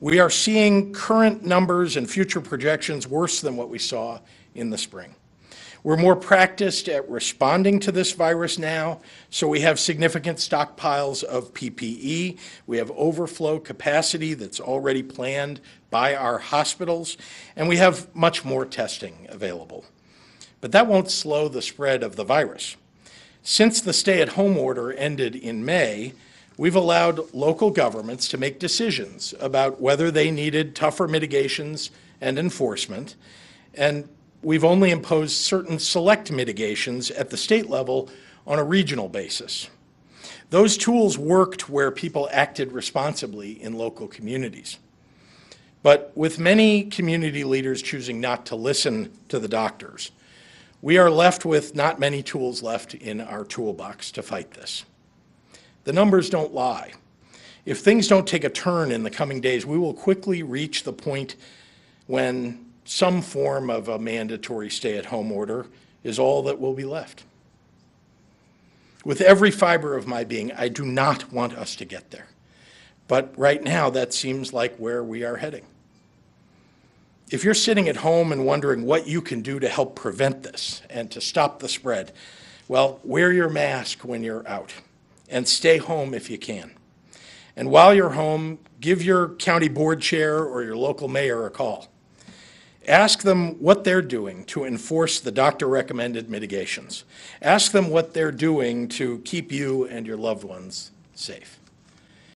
We are seeing current numbers and future projections worse than what we saw in the spring. We're more practiced at responding to this virus now, so we have significant stockpiles of PPE. We have overflow capacity that's already planned by our hospitals, and we have much more testing available. But that won't slow the spread of the virus. Since the stay-at-home order ended in May, we've allowed local governments to make decisions about whether they needed tougher mitigations and enforcement, and we've only imposed certain select mitigations at the state level on a regional basis. Those tools worked where people acted responsibly in local communities. But with many community leaders choosing not to listen to the doctors, we are left with not many tools left in our toolbox to fight this. The numbers don't lie. If things don't take a turn in the coming days, we will quickly reach the point when some form of a mandatory stay-at-home order is all that will be left. With every fiber of my being, I do not want us to get there. But right now, that seems like where we are heading. If you're sitting at home and wondering what you can do to help prevent this and to stop the spread, well, wear your mask when you're out and stay home if you can. And while you're home, give your county board chair or your local mayor a call. Ask them what they're doing to enforce the doctor-recommended mitigations. Ask them what they're doing to keep you and your loved ones safe.